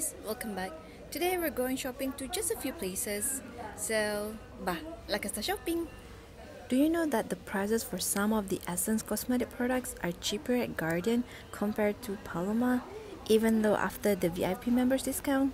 guys, welcome back. Today we're going shopping to just a few places. So, bah, like start shopping. Do you know that the prices for some of the Essence cosmetic products are cheaper at Guardian compared to Paloma, even though after the VIP members discount?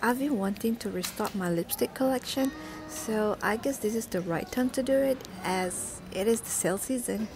I've been wanting to restock my lipstick collection, so I guess this is the right time to do it as it is the sale season.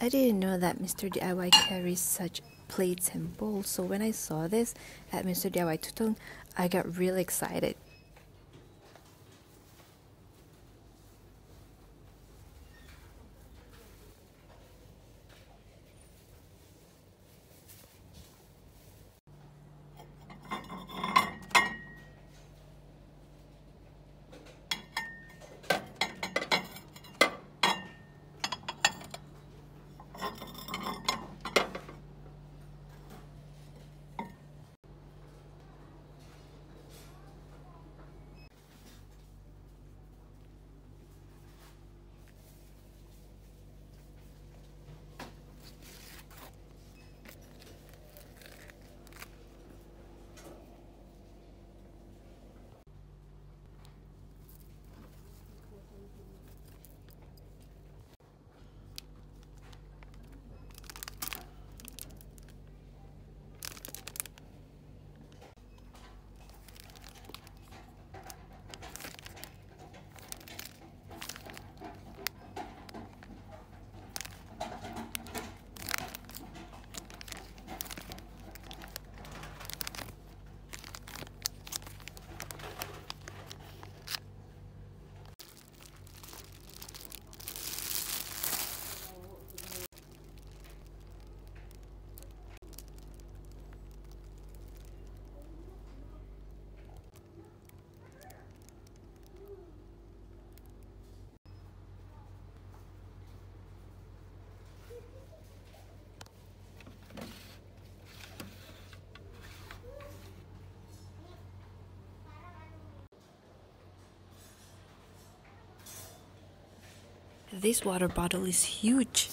I didn't know that Mr. DIY carries such plates and bowls, so when I saw this at Mr. DIY Tutong, I got really excited. This water bottle is huge.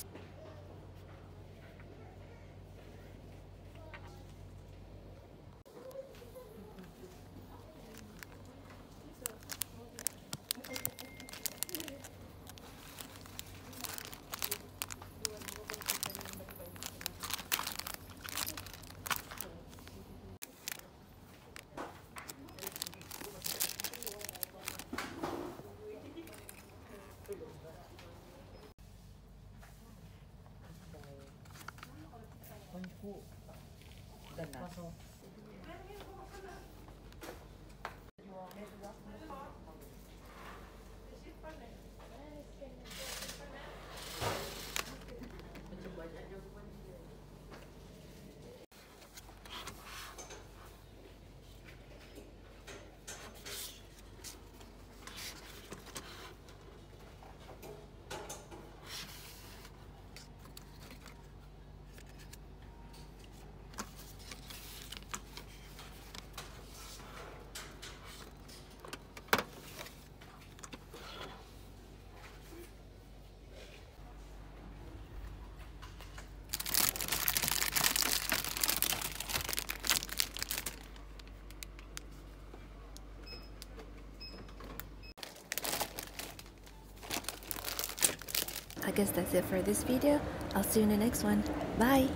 I guess that's it for this video. I'll see you in the next one. Bye!